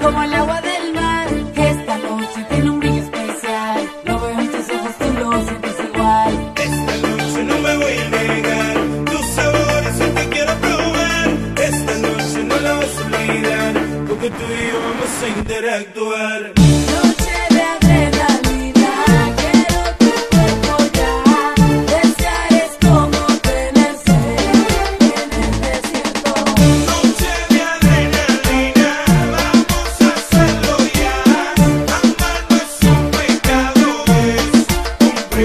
como el agua del mar. Esta noche tiene un brillo especial. No veo en tus ojos, tú lo sientes igual. Esta noche no me voy a negar. Tus sabores hoy te quiero probar. Esta noche no la vas a olvidar. Porque tú y yo vamos a interactuar.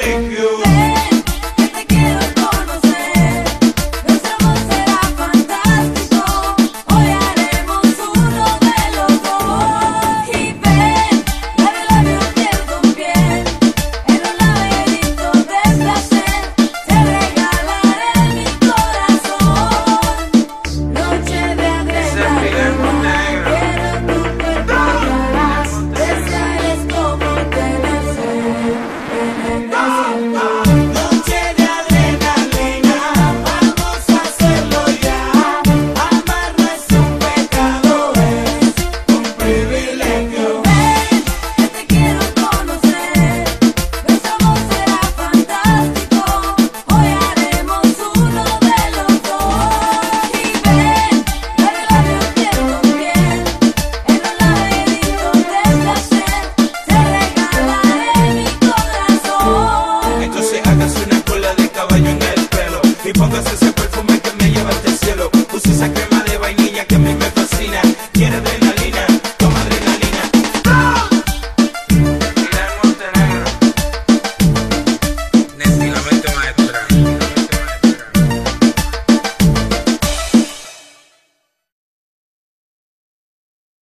feeling you. give me, me.